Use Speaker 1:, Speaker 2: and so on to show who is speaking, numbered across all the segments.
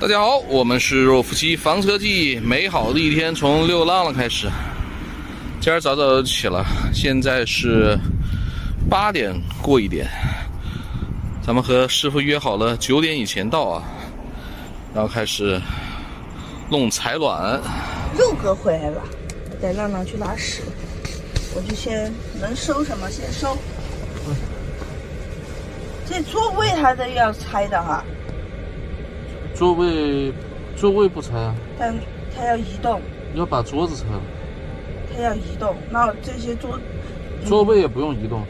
Speaker 1: 大家好，我们是若夫妻房车记，美好的一天从溜浪了开始。今儿早早就起了，现在是八点过一点。咱们和师傅约好了九点以前到啊，然后开始弄采卵。
Speaker 2: 肉哥回来了，带浪浪去拉屎，我就先能收什么先收。这座位他都要拆的哈。
Speaker 1: 座位，座位不拆啊，
Speaker 2: 但它要移动。
Speaker 1: 要把桌子拆了。
Speaker 2: 它要移动，那这些桌，
Speaker 1: 座位也不用移动，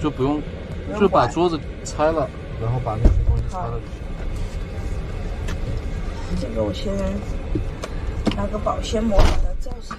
Speaker 1: 就不用，就把桌子拆了，然后把那些东西拆了就
Speaker 2: 行。这个我先拿个保鲜膜把它罩上。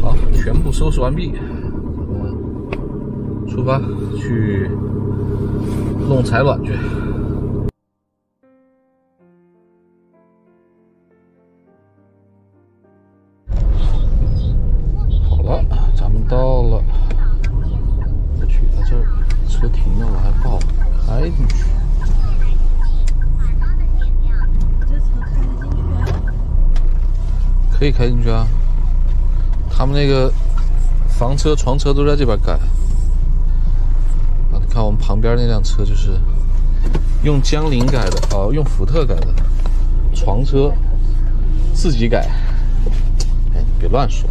Speaker 1: 好，全部收拾完毕，出发去弄采卵去。可以开进去啊。他们那个房车、床车都在这边改。啊，你看我们旁边那辆车就是用江铃改的，哦，用福特改的床车，自己改。哎，别乱说。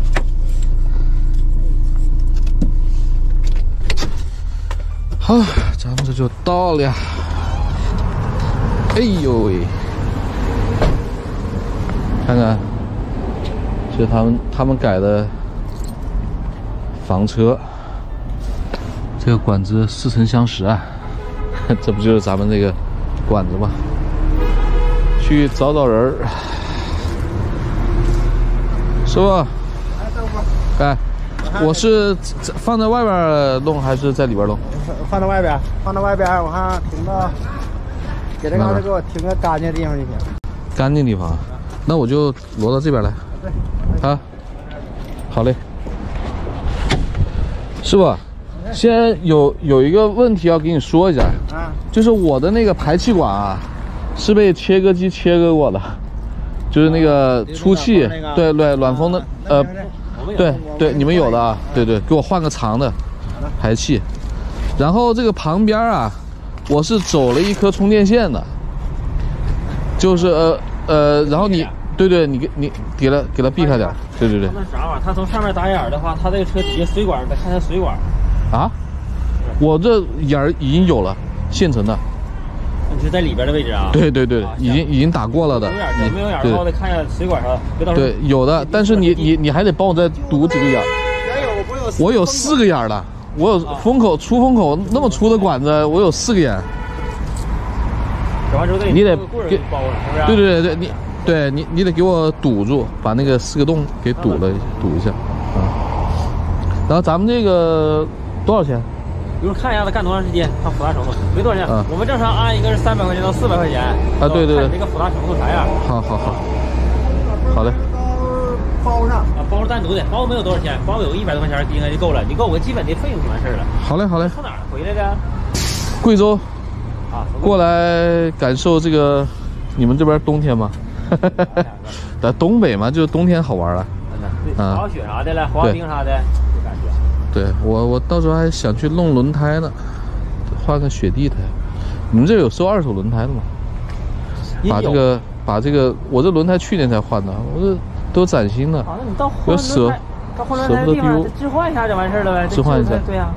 Speaker 1: 好，咱们这就到了呀。哎呦喂，看看。这他们他们改的房车，这个管子似曾相识啊，这不就是咱们这个管子吗？去找找人儿，师傅，哎，我是放在外边弄还是在里边弄？
Speaker 3: 放在外边，放在外边，我看停到，给这刚才给我停个干净的地方就行。
Speaker 1: 干净地方，那我就挪到这边来。啊，好嘞，师傅，先有有一个问题要跟你说一下，啊，就是我的那个排气管啊，是被切割机切割过的，就是那个出气，对对，暖风的，呃，对对，你们有的啊，对对，给我换个长的排气，然后这个旁边啊，我是走了一颗充电线的，就是呃呃，然后你。对对，你给你给它给它避开点。对对对。
Speaker 3: 那啥玩意儿？它从上面打眼的话，它这个车底下水管得看它水管。
Speaker 1: 啊？我这眼儿已经有了，现成的。
Speaker 3: 你是在里边的位置啊？
Speaker 1: 对对对，已经已经打过了的。
Speaker 3: 有眼有没有眼的话，得看一下水管上。
Speaker 1: 对，有的，但是你你你还得帮我再堵几个眼。我有四个眼的，我有风口出风口那么粗的管子，我有四个眼。你得给对对对对，你。对你，你得给我堵住，把那个四个洞给堵了，堵一下啊。然后咱们这个多少钱？
Speaker 3: 一会儿看一下子干多长时间，看复杂程度，没多少钱。我们正常按一个是三百块钱到四百块钱。
Speaker 1: 啊，对对对。
Speaker 3: 这个复杂程度啥样？
Speaker 1: 好好好，好嘞。
Speaker 3: 包上啊，包是单独的，包没有多少钱，包有一百多块钱应该就够了。你给我个基本的费用就完事儿了。
Speaker 1: 好嘞好嘞。
Speaker 3: 从哪儿回来的？
Speaker 1: 贵州。啊。过来感受这个，你们这边冬天吗？在东北嘛，就是冬天好玩了。
Speaker 3: 嗯，滑雪啥的了，滑冰啥的，感觉。
Speaker 1: 对我，我到时候还想去弄轮胎呢，换个雪地胎。你们这有收二手轮胎的吗？把这个，把这个，我这轮胎去年才换的，我这都崭新的。
Speaker 3: 啊，那你到换轮胎，到换轮胎的地方置换一下就完事儿了呗。
Speaker 1: 置换一下。
Speaker 3: 对呀。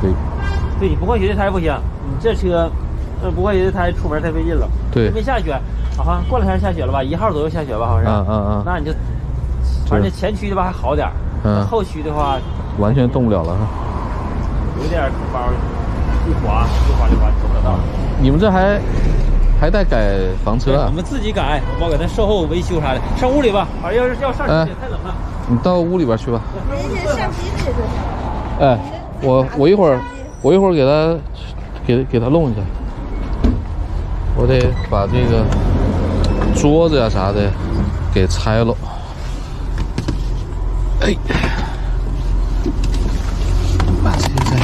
Speaker 1: 可以。
Speaker 3: 对你不换雪地胎不行，你这车，呃，不换雪地胎出门太费劲了。
Speaker 1: 对。
Speaker 3: 没下雪。好像过两天下雪了吧？一号左右下雪吧，好像是。
Speaker 1: 嗯嗯嗯。
Speaker 3: 那你就，反正前驱的吧还好点嗯。后驱的话，
Speaker 1: 完全动不了了。
Speaker 3: 有点坑包，一滑一滑就滑走不了道。
Speaker 1: 你们这还还带改房车啊？
Speaker 3: 我们自己改，我给他售后维修啥的。上屋里吧，啊，要是要上去太冷了。
Speaker 1: 你到屋里边去吧。哎，我我一会儿我一会儿给他给给他弄一下。我得把这个桌子呀啥的给拆了。哎，把这个再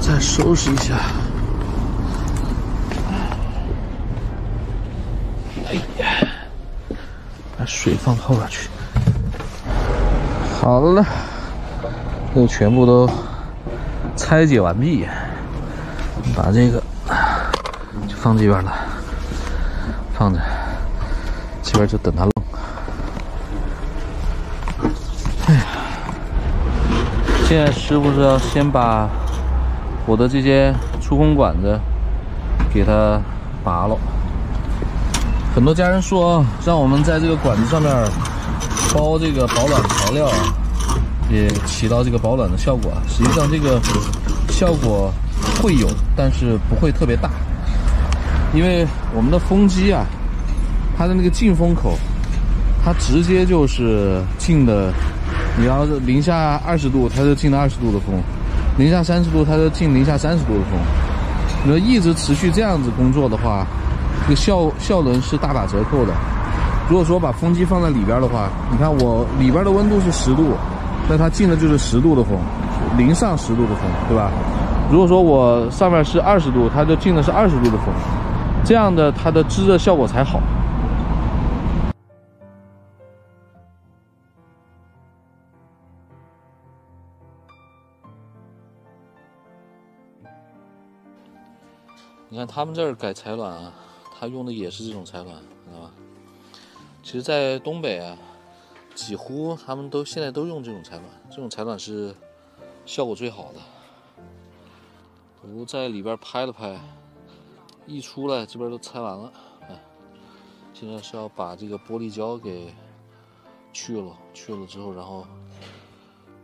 Speaker 1: 再收拾一下。哎呀，把水放后边去。好了，又全部都拆解完毕，把这个就放这边了，放着，这边就等它弄。哎呀，现在师傅是要先把我的这些出风管子给它拔了。很多家人说让我们在这个管子上面。包这个保暖材料啊，也起到这个保暖的效果。实际上这个效果会有，但是不会特别大，因为我们的风机啊，它的那个进风口，它直接就是进的。你要是零下二十度，它就进了二十度的风；零下三十度，它就进零下三十度的风。你说一直持续这样子工作的话，这个效效能是大打折扣的。如果说把风机放在里边的话，你看我里边的温度是十度，那它进的就是十度的风，零上十度的风，对吧？如果说我上面是二十度，它就进的是二十度的风，这样的它的制热效果才好。你看他们这儿改采暖啊，他用的也是这种采暖，知道吧？其实，在东北啊，几乎他们都现在都用这种采暖，这种采暖是效果最好的。我在里边拍了拍，一出来这边都拆完了。哎，现在是要把这个玻璃胶给去了，去了之后，然后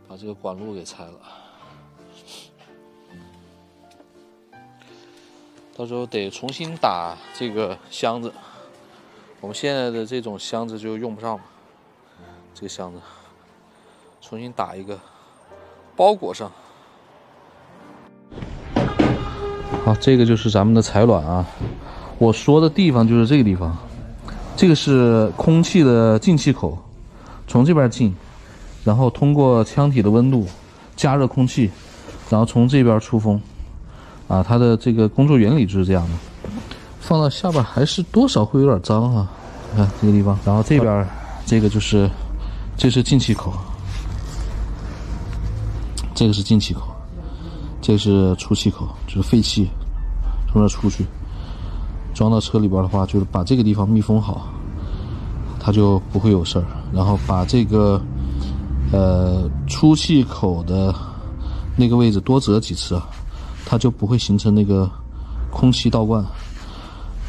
Speaker 1: 把这个管路给拆了。到时候得重新打这个箱子。我们现在的这种箱子就用不上了，这个箱子重新打一个，包裹上。这个就是咱们的采暖啊。我说的地方就是这个地方，这个是空气的进气口，从这边进，然后通过腔体的温度加热空气，然后从这边出风。啊，它的这个工作原理就是这样的。放到下边还是多少会有点脏啊！看这个地方，然后这边这个就是，这是进气口，这个是进气口，这是出气口，就是废气从这出去，装到车里边的话，就是把这个地方密封好，它就不会有事儿。然后把这个呃出气口的那个位置多折几次啊，它就不会形成那个空气倒灌。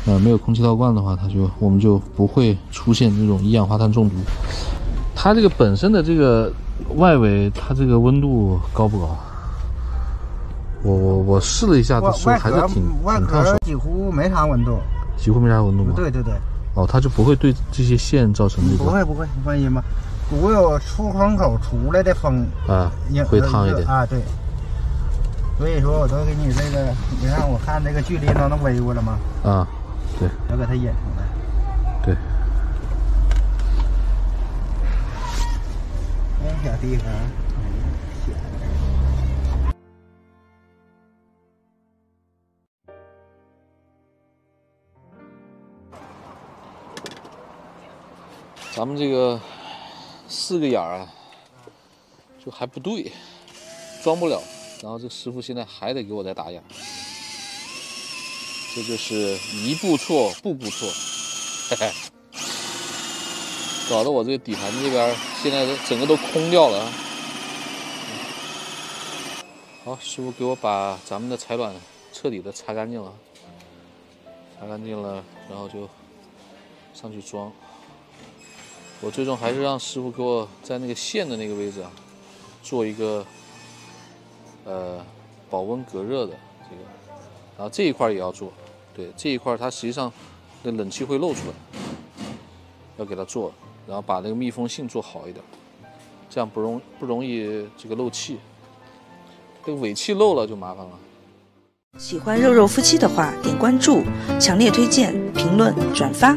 Speaker 1: 呃，没有空气倒灌的话，它就我们就不会出现这种一氧化碳中毒。它这个本身的这个外围，它这个温度高不高？我我我试了一下，它说还是挺挺烫手。
Speaker 4: 几乎没啥温度，
Speaker 1: 几乎没啥温度吗？
Speaker 4: 对对对。
Speaker 1: 哦，它就不会对这些线造成那个？
Speaker 4: 不会不会，你放心吧。只有出风口出来的风
Speaker 1: 啊，会烫一点
Speaker 4: 啊。对。所以说，我都给你这个，你看我看这个距离都能微过了吗？
Speaker 1: 啊。对，
Speaker 4: 要给它引出来。
Speaker 1: 对。
Speaker 4: 哎，小地方，
Speaker 1: 咱们这个四个眼儿啊，就还不对，装不了。然后这师傅现在还得给我再打眼。这就是一步错，步步错，嘿嘿，搞得我这个底盘这边现在都整个都空掉了。好，师傅给我把咱们的采暖彻底的擦干净了，擦干净了，然后就上去装。我最终还是让师傅给我在那个线的那个位置啊，做一个呃保温隔热的这个，然后这一块也要做，对这一块它实际上那冷气会漏出来，要给它做，然后把那个密封性做好一点，这样不容不容易这个漏气，这个尾气漏了就麻烦了。
Speaker 2: 喜欢肉肉夫妻的话，点关注，强烈推荐，评论转发。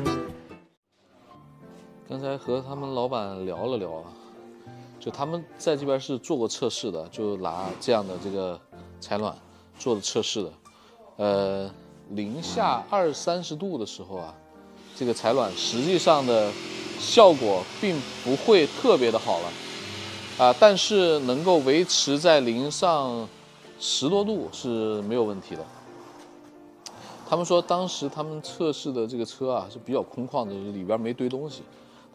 Speaker 1: 刚才和他们老板聊了聊啊，就他们在这边是做过测试的，就拿这样的这个采暖做的测试的。呃，零下二三十度的时候啊，这个采暖实际上的效果并不会特别的好了啊，但是能够维持在零上。十多度是没有问题的。他们说当时他们测试的这个车啊是比较空旷的，里边没堆东西。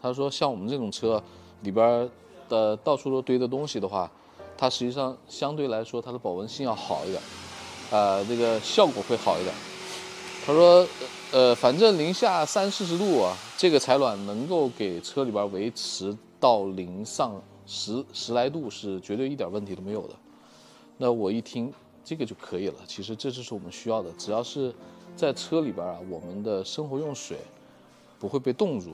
Speaker 1: 他说像我们这种车里边的到处都堆的东西的话，它实际上相对来说它的保温性要好一点，呃，这个效果会好一点。他说，呃，反正零下三四十度啊，这个采暖能够给车里边维持到零上十十来度是绝对一点问题都没有的。那我一听这个就可以了，其实这就是我们需要的，只要是在车里边啊，我们的生活用水不会被冻住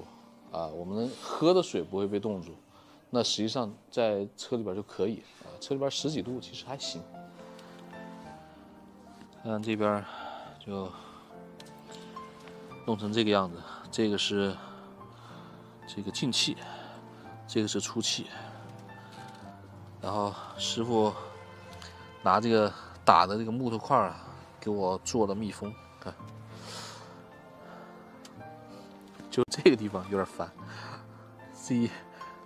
Speaker 1: 啊，我们喝的水不会被冻住，那实际上在车里边就可以啊，车里边十几度其实还行。看这边就弄成这个样子，这个是这个进气，这个是出气，然后师傅。拿这个打的这个木头块啊，给我做的密封，看，就这个地方有点烦，这一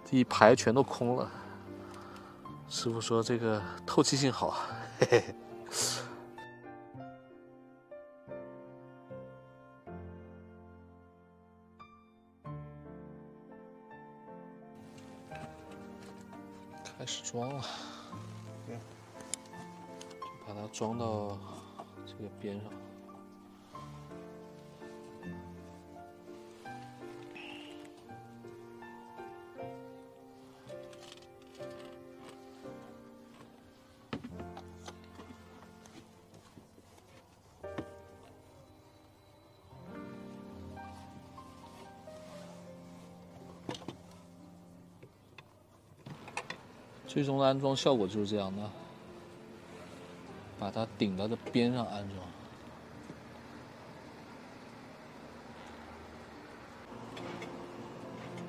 Speaker 1: 这一排全都空了。师傅说这个透气性好，嘿嘿。开始装了。把它装到这个边上。最终的安装效果就是这样的。把它顶到这边上安装，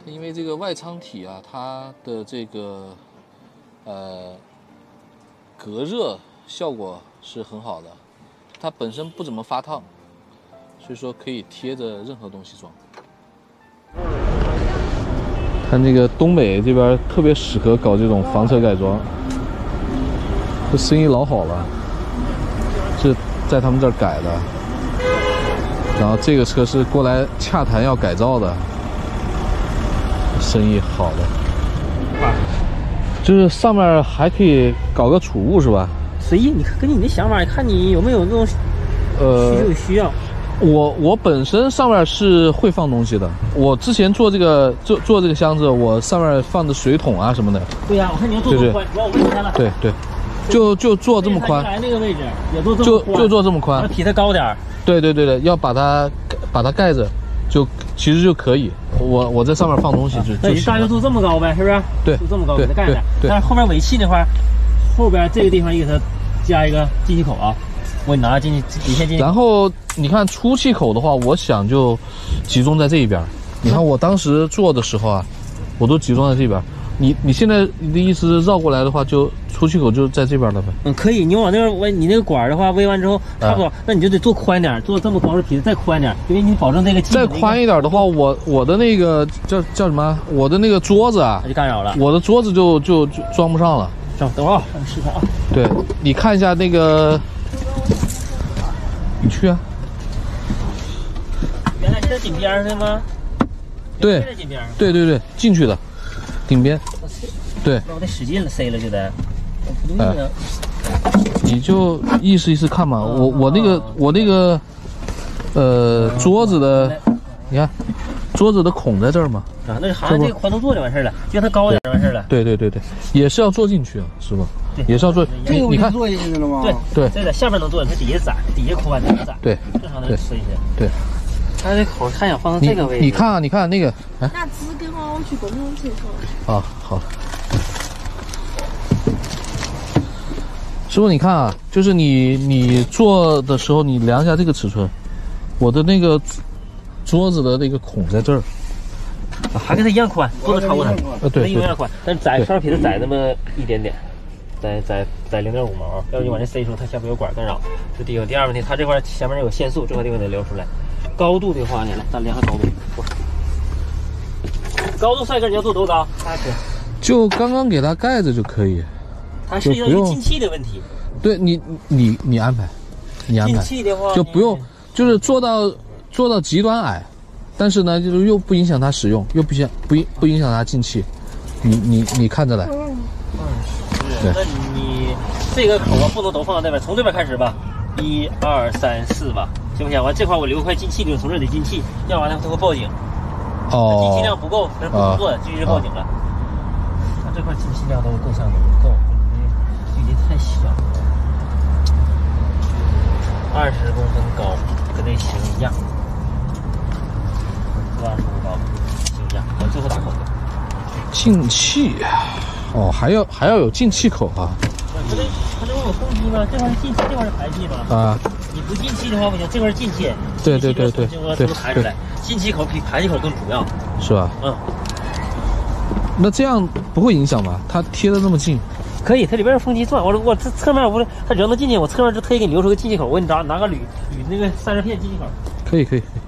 Speaker 1: 因为这个外舱体啊，它的这个呃隔热效果是很好的，它本身不怎么发烫，所以说可以贴着任何东西装。看这个东北这边特别适合搞这种房车改装，这生意老好了。是在他们这儿改的，然后这个车是过来洽谈要改造的，生意好的，就是上面还可以搞个储物是吧？
Speaker 3: 随意，你看根据你的想法，看你有没有那种呃需要。
Speaker 1: 我我本身上面是会放东西的，我之前做这个做做这个箱子，我上面放的水桶啊什么的。
Speaker 3: 对呀，我看你要做这么宽，主要我问他了。
Speaker 1: 对对。就就做这么宽，
Speaker 3: 来那个位置也做这么
Speaker 1: 就就做这么宽，
Speaker 3: 比它高点儿。
Speaker 1: 对对对对，要把它把它盖着，就其实就可以。我我在上面放东西就。
Speaker 3: 那你大约做这么高呗，是不是？
Speaker 1: 对，
Speaker 3: 就这么高给它盖
Speaker 1: 着。
Speaker 3: 但是后面尾气那块，后边这个地方也给它加一个进气口啊。我给你拿进去，你先进去。
Speaker 1: 然后你看出气口的话，我想就集中在这一边。你看我当时做的时候啊，我都集中在这边。你你现在你的意思是绕过来的话，就出气口就在这边了呗？
Speaker 3: 嗯，可以。你往那边围，你那个管的话，喂完之后差不多，那你就得做宽点，做这么高的皮子再宽点，因为你保证那个。
Speaker 1: 再宽一点的话，我我的那个叫叫什么？我的那个桌子啊，
Speaker 3: 就干扰了。
Speaker 1: 我的桌子就就就装不上了。
Speaker 3: 行，等会儿啊，我试试啊。
Speaker 1: 对，你看一下那个，你去啊。
Speaker 3: 原来是在顶边的吗？
Speaker 1: 对，对对对，进去的。顶边，对，
Speaker 3: 那我得使劲了，塞了就得。
Speaker 1: 哎，你就意思意思看嘛，我我那个我那个，呃，桌子的，你看，桌子的孔在这儿嘛。
Speaker 3: 啊，那就含这个宽度做就完事儿了，让它高点就完事儿了。
Speaker 1: 对对对对，也是要做进去啊，师傅。
Speaker 3: 对。
Speaker 1: 也是要做。
Speaker 4: 这个
Speaker 1: 你你看，
Speaker 4: 做进去了吗？
Speaker 3: 对
Speaker 1: 对。
Speaker 3: 这在下边能做，它底下窄，底下宽，底下窄，
Speaker 1: 对
Speaker 3: 正常的
Speaker 1: 对
Speaker 3: 吃一些。
Speaker 1: 对，
Speaker 3: 它这口他想放到这个位置，
Speaker 1: 你看啊，你看那个，哎，
Speaker 2: 那只跟我去公共厕所。
Speaker 1: 啊，好。师傅，你看啊，就是你你做的时候，你量一下这个尺寸，我的那个桌子的那个孔在这儿，
Speaker 3: 啊还跟它一样宽，不能超过它，
Speaker 1: 呃，对对。
Speaker 3: 一样宽，但是窄
Speaker 1: 对。
Speaker 3: 稍微比它窄那么一点点，窄窄窄零点五毛，要不你往这塞出，它下边有管干扰，这第一个。第二个问题，它这块前面有限速，这块地方得留出来。高度的话呢，来咱量下高度，过高度帅哥你要做多高？八十。
Speaker 1: 就刚刚给它盖着就可以。
Speaker 3: 它涉及到一个进气的问题，
Speaker 1: 对你你你安排，你安
Speaker 3: 进
Speaker 1: 排
Speaker 3: 气的话
Speaker 1: 就不用，就是做到做到极端矮，但是呢，就是又不影响它使用，又不影不影不影响它进气，你你你看着来，对。
Speaker 3: 那你这个口啊不能都放到那边，从这边开始吧，一二三四吧，行不行？完这块我留一块进气的，从这里进气，要完了它会报警，进气量
Speaker 1: 哦，
Speaker 3: 不够，那是不能做的，继续报警了。它这块进气量都够呛的，不够，你距离太小了，二十公分高，跟那型一样，二十公分高，行一样。我最后打口子。
Speaker 1: 进气，哦，还要还要有进气口啊
Speaker 3: 它这它这不有风机吗？这块是进气，这块是排气吗？
Speaker 1: 啊，
Speaker 3: 你不进气的话不行，这块是进气，
Speaker 1: 对对对对
Speaker 3: 进气的
Speaker 1: 对
Speaker 3: 从排出来，进气口比排气口更主要。
Speaker 1: 是吧？
Speaker 3: 嗯，
Speaker 1: 那这样不会影响吧？它贴的那么近，
Speaker 3: 可以，它里边有风机转，我我这侧面我不是它人能进去，我侧面就特意给你留出个进气口，我给你拿拿个铝铝那个散热片进气口。
Speaker 1: 可以可以可以。